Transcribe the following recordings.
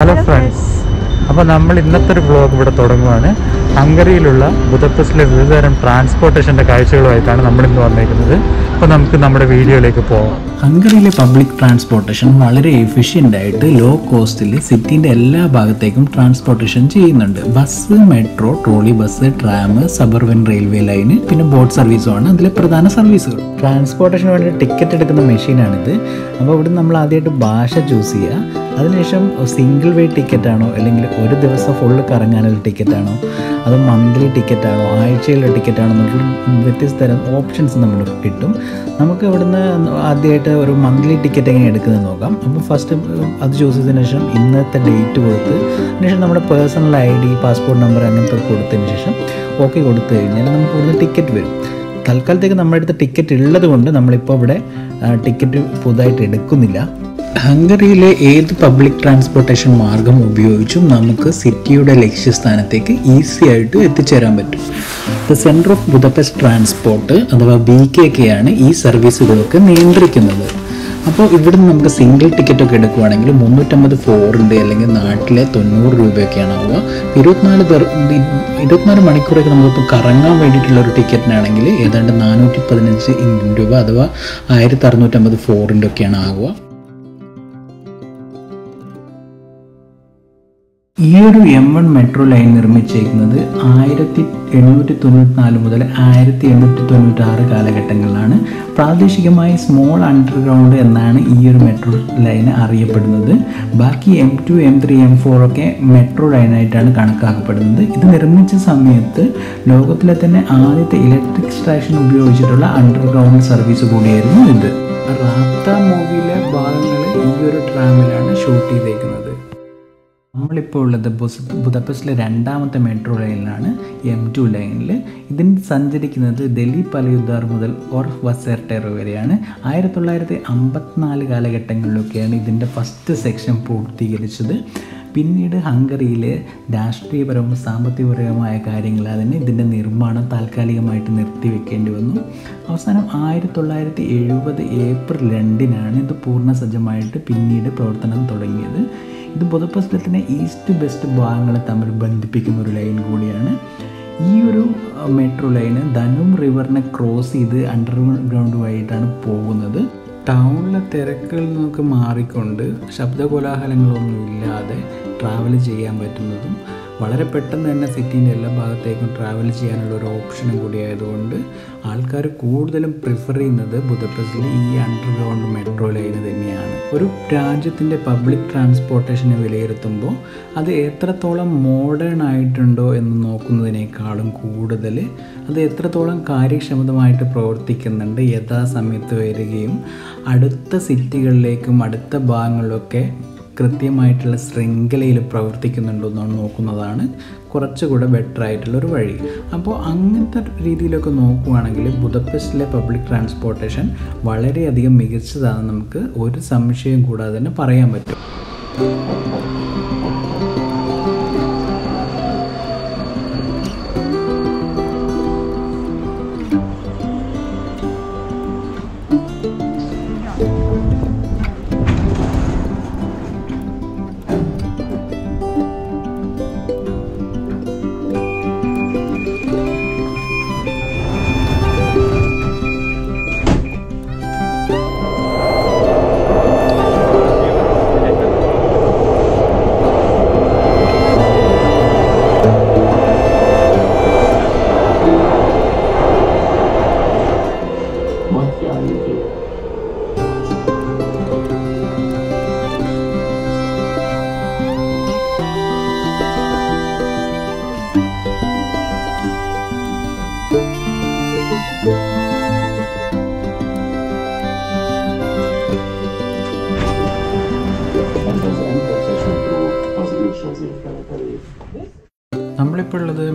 Hello friends അപ്പോൾ നമ്മൾ ഇന്നത്തെ ഒരു വ്ളോഗ് ഇവിടെ തുടങ്ങുവാണ്. ഹംഗറിയിലുള്ള ബുദപ്പസ്റ്റിലെ വിവിധതരം ട്രാൻസ്പോർട്ടേഷന്റെ കാഴ്ചകളുമായിട്ടാണ് നമ്മൾ ഇന്ന് വന്നേക്കുന്നത്. അപ്പോൾ നമുക്ക് നമ്മുടെ വീഡിയോയിലേക്ക് പോകാം ഹംഗറിയിലെ പബ്ലിക് ട്രാൻസ്പോർട്ടേഷൻ വളരെ എഫിഷ്യന്റ് ആയിട്ട് ലോ കോസ്റ്റിൽ സിറ്റിന്റെ എല്ലാ ഭാഗത്തേക്കും ട്രാൻസ്പോർട്ടേഷൻ ചെയ്യുന്നുണ്ട്. Bus metro trolley bus tram suburban railway line പിന്നെ ബോട്ട് സർവീസുമാണ് അതിലെ പ്രധാന സർവീസുകൾ. ട്രാൻസ്പോർട്ടേഷന് വേണ്ടി ടിക്കറ്റ് എടുക്കുന്ന മെഷീനാണിത്. അപ്പോൾ ഇവിടെ നമ്മൾ ആദ്യമായിട്ട് ഭാഷ ചൂസ് ചെയ്യുക. അതിനുശേഷം സിംഗിൾ വേ ടിക്കറ്റ് ആണോ അല്ലെങ്കിൽ ഒരു ദിവസം ഫുള്ള് കറങ്ങാനുള്ള ടിക്കറ്റ് ആണോ അതോ മന്ത്ലി ടിക്കറ്റ് ആണോ ആഴ്ചയിലുള്ള ടിക്കറ്റ് ആണോ എന്നുള്ള വ്യത്യസ്ത തരം ഓപ്ഷൻസ് നമ്മൾ കിട്ടും. നമുക്ക് ഇവിടുന്ന് ആദ്യമായിട്ട് ഒരു മന്ത്ലി ടിക്കറ്റ് എങ്ങനെ എടുക്കുന്നത് നോക്കാം. അപ്പോൾ ഫസ്റ്റ് അത് ചൂസ് ചെയ്തതിന് ശേഷം ഇന്നത്തെ ഡേറ്റ് കൊടുത്ത് അതിനുശേഷം നമ്മുടെ personal I D passport number അങ്ങനത്തെ കൊടുത്തതിന് ശേഷം ഓക്കെ കൊടുത്തു കഴിഞ്ഞാൽ നമുക്ക് ഇവിടുന്ന് ടിക്കറ്റ് വരും. തൽക്കാലത്തേക്ക് നമ്മുടെ അടുത്ത് ടിക്കറ്റ് ഉള്ളത് കൊണ്ട് നമ്മളിപ്പോൾ ഇവിടെ ടിക്കറ്റ് പുതുതായിട്ട് എടുക്കുന്നില്ല. ഹംഗറിയിലെ ഏത് പബ്ലിക് ട്രാൻസ്പോർട്ടേഷൻ മാർഗം ഉപയോഗിച്ചും നമുക്ക് സിറ്റിയുടെ ലക്ഷ്യസ്ഥാനത്തേക്ക് ഈസി ആയിട്ട് എത്തിച്ചേരാൻ പറ്റും. The centre of Budapest transport അഥവാ ബി കെ കെ ആണ് ഈ സർവീസുകളൊക്കെ നിയന്ത്രിക്കുന്നത്. അപ്പോൾ ഇവിടുന്ന് നമുക്ക് സിംഗിൾ ടിക്കറ്റ് ഒക്കെ എടുക്കുവാണെങ്കിൽ മുന്നൂറ്റമ്പത് ഫോറിന്റെ അല്ലെങ്കിൽ നാട്ടിലെ തൊണ്ണൂറ് രൂപയൊക്കെയാണ് ആവുക. ഇരുപത്തിനാല് ഇരുപത്തിനാല് മണിക്കൂറൊക്കെ നമുക്കിപ്പോൾ കറങ്ങാൻ വേണ്ടിയിട്ടുള്ള ഒരു ടിക്കറ്റിനാണെങ്കിൽ ഏതാണ്ട് നാനൂറ്റി പതിനഞ്ച് ഇന്ത്യൻ രൂപ അഥവാ ആയിരത്തി അറുന്നൂറ്റമ്പത് ഫോറിന്റെ ഒക്കെയാണ് ആവുക. ഈ ഒരു എം വൺ മെട്രോ ലൈൻ നിർമ്മിച്ചേക്കുന്നത് ആയിരത്തി എണ്ണൂറ്റി തൊണ്ണൂറ്റി നാല് മുതൽ ആയിരത്തി എണ്ണൂറ്റി തൊണ്ണൂറ്റി ആറ് കാലഘട്ടങ്ങളിലാണ്. പ്രാദേശികമായി സ്മോൾ അണ്ടർഗ്രൗണ്ട് എന്നാണ് ഈ ഒരു മെട്രോ ലൈൻ അറിയപ്പെടുന്നത്. ബാക്കി M two M three M four ഒക്കെ മെട്രോ ലൈനായിട്ടാണ് കണക്കാക്കപ്പെടുന്നത്. ഇത് നിർമ്മിച്ച സമയത്ത് ലോകത്തിലെ തന്നെ ആദ്യത്തെ ഇലക്ട്രിക് സ്റ്റേഷൻ ഉപയോഗിച്ചിട്ടുള്ള അണ്ടർഗ്രൗണ്ട് സർവീസ് കൂടിയായിരുന്നു ഇത്. റാപ്ത മൂവിയിലെ ഭാഗങ്ങൾ ഈ ഒരു ട്രാമിലാണ് ഷൂട്ട് ചെയ്തേക്കുന്നത്. നമ്മളിപ്പോൾ ഉള്ളത് ബുസ് ബുദപ്പസ്റ്റിലെ രണ്ടാമത്തെ മെട്രോ ലൈനിലാണ് എം ടു ലൈനിൽ ഇതിന് സഞ്ചരിക്കുന്നത് ഡൽഹി പലയുദ്ധാർ മുതൽ ഓർഫ് വസേർ വസേർട്ടേറോ വരെയാണ്. ആയിരത്തി തൊള്ളായിരത്തി അമ്പത്തിനാല് കാലഘട്ടങ്ങളിലൊക്കെയാണ് ഇതിന്റെ ഫസ്റ്റ് സെക്ഷൻ പൂർത്തീകരിച്ചത്. പിന്നീട് ഹംഗറിയിലെ രാഷ്ട്രീയപരവും സാമ്പത്തികപരവുമായ കാര്യങ്ങൾ അതിന് ഇതിന്റെ നിർമ്മാണം താൽക്കാലികമായിട്ട് നിർത്തിവെക്കേണ്ടി വന്നു. അവസാനം ആയിരത്തി തൊള്ളായിരത്തി എഴുപത് ഏപ്രിൽ രണ്ടിനാണ് ഇത് പൂർണസജ്ജമായിട്ട് പിന്നീട് പ്രവർത്തനം തുടങ്ങിയത്. ഇത് ബുധപ്രസ്ഥലത്തിന്റെ ഈസ്റ്റ് വെസ്റ്റ് ഭാഗങ്ങളെ തമ്മിൽ ബന്ധിപ്പിക്കുന്ന ഒരു ലൈൻ കൂടിയാണ്. ഈ ഒരു മെട്രോ ലൈന് ധനും റിവറിനെ ക്രോസ് ചെയ്ത് അണ്ടർഗ്രൗണ്ട് വഴിയിട്ടാണ് പോകുന്നത്. ടൗണിലെ തിരക്കുകളിൽ നിന്നൊക്കെ മാറിക്കൊണ്ട് ശബ്ദകോലാഹലങ്ങളൊന്നും ഇല്ലാതെ ട്രാവൽ ചെയ്യാൻ പറ്റുന്നതും വളരെ പെട്ടെന്ന് തന്നെ സിറ്റീന്റെ എല്ലാ ഭാഗത്തേക്കും ട്രാവൽ ചെയ്യാനുള്ള ഒരു ഓപ്ഷനും കൂടി ആയതുകൊണ്ട് ആൾക്കാർ കൂടുതലും പ്രിഫർ ചെയ്യുന്നത് ബുദപ്പസ്റ്റിലെ ഈ അണ്ടർഗ്രൗണ്ട് മെട്രോ ലൈന് ഒരു രാജ്യത്തിന്റെ പബ്ലിക് ട്രാൻസ്പോർട്ടേഷനെ വിലയിരുത്തുമ്പോൾ അത് എത്രത്തോളം മോഡേൺ ആയിട്ടുണ്ടോ എന്ന് നോക്കുന്നതിനേക്കാളും കൂടുതൽ അത് എത്രത്തോളം കാര്യക്ഷമതമായിട്ട് പ്രവർത്തിക്കുന്നുണ്ട് യഥാസമയത്ത് വരികയും അടുത്ത സിറ്റികളിലേക്കും അടുത്ത ഭാഗങ്ങളിലൊക്കെ കൃത്യമായിട്ടുള്ള ശൃംഖലയിൽ പ്രവർത്തിക്കുന്നുണ്ടോ എന്നാണ് നോക്കുന്നതാണ് കുറച്ചുകൂടെ ബെറ്റർ ആയിട്ടുള്ള ഒരു വഴി. അപ്പോൾ അങ്ങനത്തെ രീതിയിലൊക്കെ നോക്കുകയാണെങ്കിൽ ബുദപ്പസ്റ്റിലെ പബ്ലിക് ട്രാൻസ്പോർട്ടേഷൻ വളരെയധികം മികച്ചതാണെന്ന് നമുക്ക് ഒരു സംശയം കൂടാതെ തന്നെ പറയാൻ പറ്റും.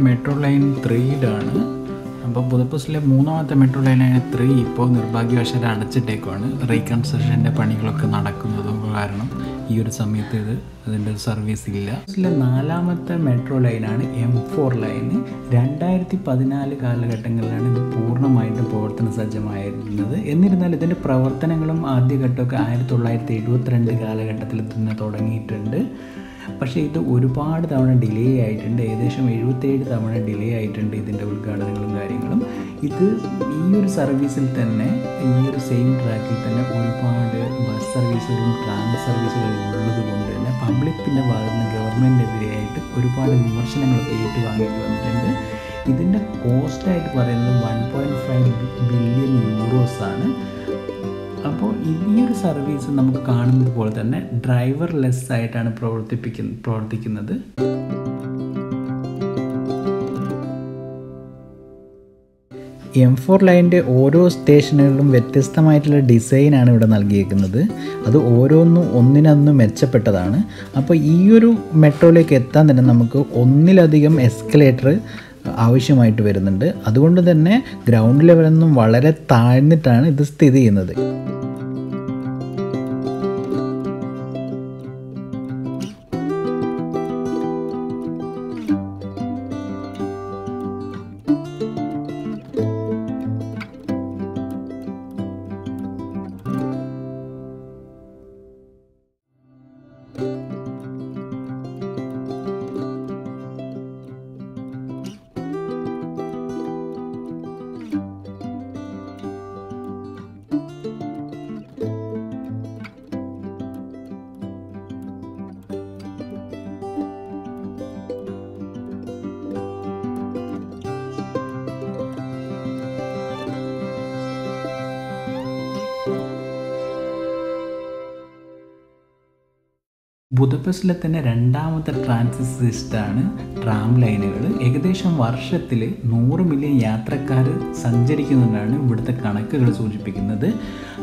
മെട്രോ ലൈൻ ത്രീയിലാണ് അപ്പോൾ ബുധപ്പസിലെ മൂന്നാമത്തെ മെട്രോ ലൈനായ ത്രീ ഇപ്പോൾ നിർഭാഗ്യവശാൽ അടച്ചിട്ടേക്കുവാണ്. റീകൺസ്ട്രക്ഷന്റെ പണികളൊക്കെ നടക്കുന്നതും കാരണം ഈ ഒരു സമയത്ത് ഇത് അതിന്റെ സർവീസ് ഇല്ല. ഇതിലെ നാലാമത്തെ മെട്രോ ലൈനാണ് എം ഫോർ ലൈൻ രണ്ടായിരത്തി പതിനാല് കാലഘട്ടങ്ങളിലാണ് ഇത് പൂർണമായിട്ടും പ്രവർത്തന സജ്ജമായിരുന്നത്. എന്നിരുന്നാലും ഇതിന്റെ പ്രവർത്തനങ്ങളും ആദ്യഘട്ടമൊക്കെ ആയിരത്തി തൊള്ളായിരത്തി എഴുപത്തിരണ്ട് കാലഘട്ടത്തിൽ തന്നെ തുടങ്ങിയിട്ടുണ്ട്. പക്ഷേ ഇത് ഒരുപാട് തവണ ഡിലേ ആയിട്ടുണ്ട്. ഏകദേശം എഴുപത്തേഴ് തവണ ഡിലേ ആയിട്ടുണ്ട് ഇതിന്റെ ഉദ്ഘാടനങ്ങളും കാര്യങ്ങളും. ഇത് ഈ ഒരു സർവീസിൽ തന്നെ ഈ ഒരു സെയിം ട്രാക്കിൽ തന്നെ ഒരുപാട് ബസ് സർവീസുകളും ട്രാം സർവീസുകളും ഉള്ളത് കൊണ്ട് തന്നെ പബ്ലിക്കിന്റെ ഭാഗത്ത് നിന്ന് ഗവൺമെന്റിനെതിരെയായിട്ട് ഒരുപാട് വിമർശനങ്ങളൊക്കെ ഏറ്റുവാങ്ങിയിട്ട് വന്നിട്ടുണ്ട്. ഇതിന്റെ കോസ്റ്റായിട്ട് പറയുന്നത് വൺ പോയിന്റ് ഫൈവ് ബില്യൺ യൂറോസാണ് അപ്പോൾ ഈ ഒരു സർവീസ് നമുക്ക് കാണുന്നത് പോലെ തന്നെ ഡ്രൈവർ ലെസ് ആയിട്ടാണ് പ്രവർത്തിപ്പിക്കുന്ന പ്രവർത്തിക്കുന്നത്. എം ഫോർ ലൈനിന്റെ ഓരോ സ്റ്റേഷനുകളിലും വ്യത്യസ്തമായിട്ടുള്ള ഡിസൈനാണ് ഇവിടെ നൽകിയിരിക്കുന്നത് അത് ഓരോന്നും ഒന്നിനൊന്ന് മെച്ചപ്പെട്ടതാണ്. അപ്പോൾ ഈ ഒരു മെട്രോയിലേക്ക് എത്താൻ തന്നെ നമുക്ക് ഒന്നിലധികം എസ്കലേറ്റർ ആവശ്യമായിട്ട് വരുന്നുണ്ട്. അതുകൊണ്ട് തന്നെ ഗ്രൗണ്ട് ലെവലൊന്നും വളരെ താഴ്ന്നിട്ടാണ് ഇത് സ്ഥിതി ചെയ്യുന്നത്. ബുദപെസ്റ്റിലെ തന്നെ രണ്ടാമത്തെ ട്രാൻസിസ്റ്റാണ് സിസ്റ്റാണ് ട്രാം ലൈനുകൾ ഏകദേശം വർഷത്തിൽ നൂറ് മില്യൺ യാത്രക്കാർ സഞ്ചരിക്കുന്നതാണ് ഇവിടുത്തെ കണക്കുകൾ സൂചിപ്പിക്കുന്നത്.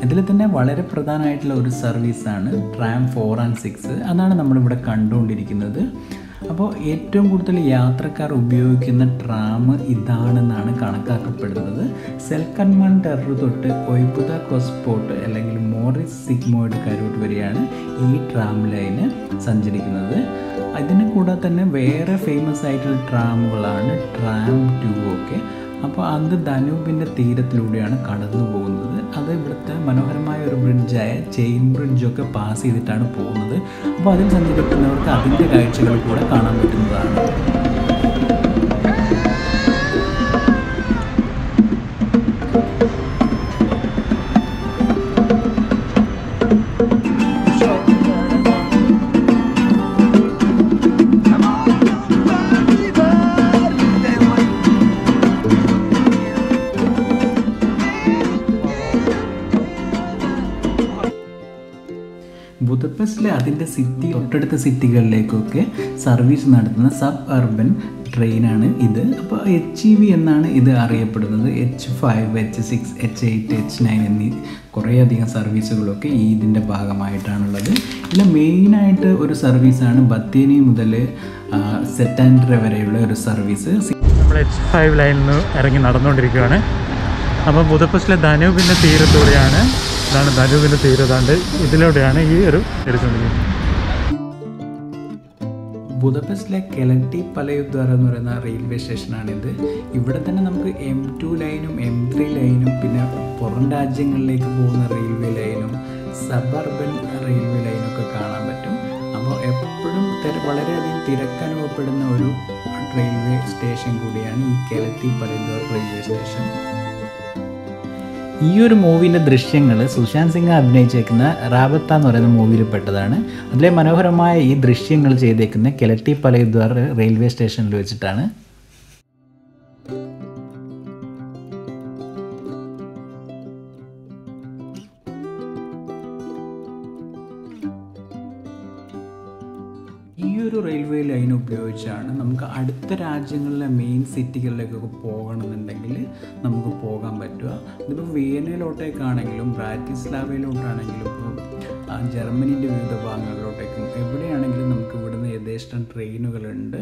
ഇതിൽ തന്നെ വളരെ പ്രധാനമായിട്ടുള്ള ഒരു സർവീസാണ് ട്രാം ഫോർ ആൻഡ് സിക്സ്. അതാണ് നമ്മളിവിടെ കണ്ടുകൊണ്ടിരിക്കുന്നത്. അപ്പോൾ ഏറ്റവും കൂടുതൽ യാത്രക്കാർ ഉപയോഗിക്കുന്ന ട്രാം ഇതാണെന്നാണ് കണക്കാക്കപ്പെടുന്നത്. സെൽക്കൺമൺ ടെറു തൊട്ട് ഒയ്പുത കൊസ്പോട്ട് അല്ലെങ്കിൽ മോറിസ് സിഗ്മോയിഡ് കരൂട്ട് വരെയാണ് ഈ ട്രാം ലൈന് സഞ്ചരിക്കുന്നത്. അതിന് കൂടാതെ തന്നെ വേറെ ഫേമസ് ആയിട്ടുള്ള ട്രാമുകളാണ് ട്രാം ടു ഒക്കെ. അപ്പോൾ അത് ധനൂപിന്റെ തീരത്തിലൂടെയാണ് കടന്നു പോകുന്നത്. അത് ഇവിടുത്തെ മനോഹരമായ ഒരു ബ്രിഡ്ജായ ചെയിൻ ബ്രിഡ്ജൊക്കെ പാസ് ചെയ്തിട്ടാണ് പോകുന്നത്. അപ്പോൾ അതിൽ സഞ്ചരിക്കുന്നവർക്ക് അതിന്റെ കാഴ്ചകൾ കൂടെ കാണാൻ പറ്റുന്നതാണ്. ബുദപ്പസ്റ്റിലെ അതിന്റെ സിറ്റി തൊട്ടടുത്ത സിറ്റികളിലേക്കൊക്കെ സർവീസ് നടത്തുന്ന സബ് അർബൻ ട്രെയിനാണ് ഇത്. അപ്പോൾ എച്ച് ഇ വി എന്നാണ് ഇത് അറിയപ്പെടുന്നത്. H five H six H eight H nine എന്നീ കുറേയധികം സർവീസുകളൊക്കെ ഈ ഇതിന്റെ ഭാഗമായിട്ടാണുള്ളത്. ഇതിൽ മെയിനായിട്ട് ഒരു സർവീസാണ് ബത്തേനി മുതൽ സെറ്റാൻഡ്ര വരെയുള്ള ഒരു സർവീസ് നമ്മൾ എച്ച് ഫൈവ് ലൈനിൽ നിന്ന് ഇറങ്ങി നടന്നുകൊണ്ടിരിക്കുകയാണ്. അപ്പോൾ ബുധപ്പസ്റ്റിലെ ധനുവിന്റെ തീരത്തൂടെയാണ് ഇതാണ് ധനൂപിന്റെ തീരതാണ്ട്. ഇതിലൂടെയാണ് ഈ ഒരു എടുത്തുകൊണ്ടിരിക്കുന്നത്. ബുദപെസ്റ്റിലെ കെലട്ടി പലയുദ്വാര എന്ന് പറയുന്ന റെയിൽവേ സ്റ്റേഷനാണിത്. ഇവിടെ തന്നെ നമുക്ക് എം ടു ലൈനും എം ത്രീ ലൈനും പിന്നെ പുറം രാജ്യങ്ങളിലേക്ക് പോകുന്ന റെയിൽവേ ലൈനും സബർബൻ റെയിൽവേ ലൈനും ഒക്കെ കാണാൻ പറ്റും. അപ്പോൾ എപ്പോഴും വളരെയധികം തിരക്കനുഭവപ്പെടുന്ന ഒരു റെയിൽവേ സ്റ്റേഷൻ കൂടിയാണ് ഈ കെലട്ടി പലയുദ്വാര റെയിൽവേ സ്റ്റേഷൻ. ഈ ഒരു മൂവിന്റെ ദൃശ്യങ്ങൾ സുശാന്ത് സിംഗ് അഭിനയിച്ചേക്കുന്ന റാബത്ത എന്ന് പറയുന്ന മൂവിയിൽ പെട്ടതാണ്. അതിലെ മനോഹരമായ ഈ ദൃശ്യങ്ങൾ ചെയ്തേക്കുന്ന കെലട്ടി പലയദ്വാർ റെയിൽവേ സ്റ്റേഷനിൽ വെച്ചിട്ടാണ്. ഒരു റെയിൽവേ ലൈൻ ഉപയോഗിച്ചാണ് നമുക്ക് അടുത്ത രാജ്യങ്ങളിലെ മെയിൻ സിറ്റികളിലേക്കൊക്കെ പോകണമെന്നുണ്ടെങ്കിൽ നമുക്ക് പോകാൻ പറ്റുക. ഇതിപ്പോൾ വിയനയിലോട്ടേക്കാണെങ്കിലും ബ്രാറ്റിസ്ലാവയിലോട്ടാണെങ്കിലും ഇപ്പോൾ ജർമ്മനിന്റെ വിവിധ ഭാഗങ്ങളിലോട്ടേക്കും എവിടെയാണെങ്കിലും നമുക്ക് ഇവിടുന്ന് യഥേഷ്ടം ട്രെയിനുകളുണ്ട്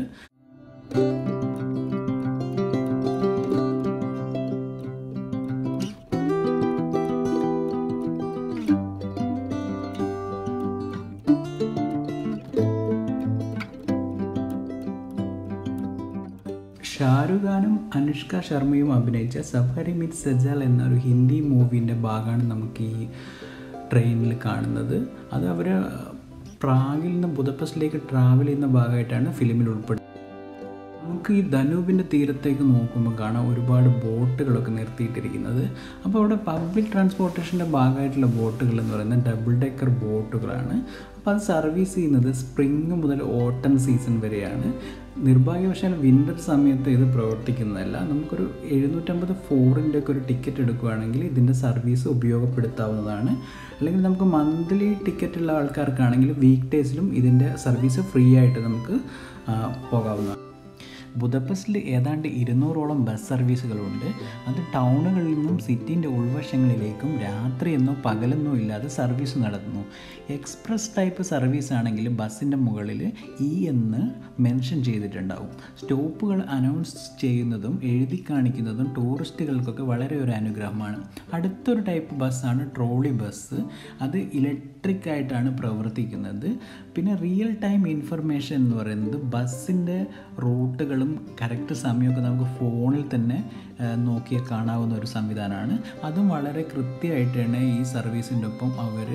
അനുഷ്ക ശർമ്മയും അഭിനയിച്ച സഫാരി മിത് സജാൽ എന്നൊരു ഹിന്ദി മൂവിന്റെ ഭാഗമാണ് നമുക്ക് ഈ ട്രെയിനിൽ കാണുന്നത്. അത് അവർ പ്രാഗിൽ നിന്ന് ബുദപ്പസ്റ്റിലേക്ക് ട്രാവൽ ചെയ്യുന്ന ഭാഗമായിട്ടാണ് ഫിലിമിൽ ഉൾപ്പെടുന്നത്. നമുക്ക് ഈ ധനൂപിന്റെ തീരത്തേക്ക് നോക്കുമ്പോൾ കാണാം ഒരുപാട് ബോട്ടുകളൊക്കെ നിർത്തിയിട്ടിരിക്കുന്നത്. അപ്പോൾ അവിടെ പബ്ലിക് ട്രാൻസ്പോർട്ടേഷന്റെ ഭാഗമായിട്ടുള്ള ബോട്ടുകൾ എന്ന് പറയുന്നത് ഡബിൾ ഡെക്കർ ബോട്ടുകളാണ്. അപ്പോൾ അത് സർവീസ് ചെയ്യുന്നത് സ്പ്രിങ് മുതൽ ഓട്ടം സീസൺ വരെയാണ്. നിർഭാഗ്യവശാൽ വിന്റർ സമയത്ത് ഇത് പ്രവർത്തിക്കുന്നതല്ല. നമുക്കൊരു എഴുന്നൂറ്റമ്പത് ഫോറിന്റെ ഒക്കെ ഒരു ടിക്കറ്റ് എടുക്കുകയാണെങ്കിൽ ഇതിന്റെ സർവീസ് ഉപയോഗപ്പെടുത്താവുന്നതാണ്. അല്ലെങ്കിൽ നമുക്ക് മന്ത്ലി ടിക്കറ്റ് ഉള്ള ആൾക്കാർക്കാണെങ്കിൽ വീക്ക് ഡേയ്സിലും ഇതിന്റെ സർവീസ് ഫ്രീ ആയിട്ട് നമുക്ക് പോകാവുന്നതാണ്. ബുദപ്പസ്റ്റിൽ ഏതാണ്ട് ഇരുന്നൂറോളം ബസ് സർവീസുകളുണ്ട്. അത് ടൗണുകളിൽ നിന്നും സിറ്റിന്റെ ഉൾവശങ്ങളിലേക്കും രാത്രിയെന്നോ പകലെന്നോ ഇല്ലാതെ സർവീസ് നടത്തുന്നു. എക്സ്പ്രസ് ടൈപ്പ് സർവീസ് ആണെങ്കിൽ ബസ്സിന്റെ മുകളിൽ ഇ എന്ന് മെൻഷൻ ചെയ്തിട്ടുണ്ടാവും. സ്റ്റോപ്പുകൾ അനൗൺസ് ചെയ്യുന്നതും എഴുതി കാണിക്കുന്നതും ടൂറിസ്റ്റുകൾക്കൊക്കെ വളരെ ഒരു അനുഗ്രഹമാണ്. അടുത്തൊരു ടൈപ്പ് ബസ്സാണ് ട്രോളി ബസ്. അത് ഇലക്ട്രിക് ആയിട്ടാണ് പ്രവർത്തിക്കുന്നത്. പിന്നെ റിയൽ ടൈം ഇൻഫർമേഷൻ എന്ന് പറയുന്നത് ബസ്സിന്റെ റൂട്ടുകളും കറക്റ്റ് സമയമൊക്കെ നമുക്ക് ഫോണിൽ തന്നെ നോക്കി നോക്കിയാൽ കാണാവുന്ന ഒരു സംവിധാനമാണ്. അതും വളരെ കൃത്യമായിട്ടാണ് ഈ സർവീസിന്റെ ഒപ്പം അവർ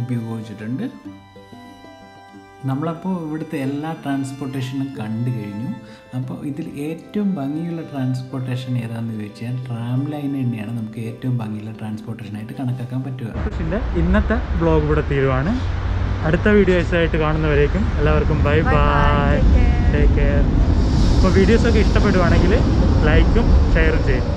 ഉപയോഗിച്ചിട്ടുണ്ട്. നമ്മളപ്പോൾ ഇവിടുത്തെ എല്ലാ ട്രാൻസ്പോർട്ടേഷനും കണ്ടു കഴിഞ്ഞു. അപ്പോൾ ഇതിൽ ഏറ്റവും ഭംഗിയുള്ള ട്രാൻസ്പോർട്ടേഷൻ ഏതാണെന്ന് ചോദിച്ചാൽ ട്രാം ലൈൻ തന്നെയാണ് നമുക്ക് ഏറ്റവും ഭംഗിയുള്ള ട്രാൻസ്പോർട്ടേഷനായിട്ട് കണക്കാക്കാൻ പറ്റുക. പിന്നെ ഇന്നത്തെ ബ്ലോഗ് ഇവിടെ തീരുവാണ്. അടുത്ത വീഡിയോസ് ആയിട്ട് കാണുന്നവരേക്കും എല്ലാവർക്കും ബൈ ബൈ ടേക്ക് കെയർ അപ്പോൾ വീഡിയോസൊക്കെ ഇഷ്ടപ്പെടുവാണെങ്കിൽ ലൈക്കും ഷെയറും ചെയ്യും.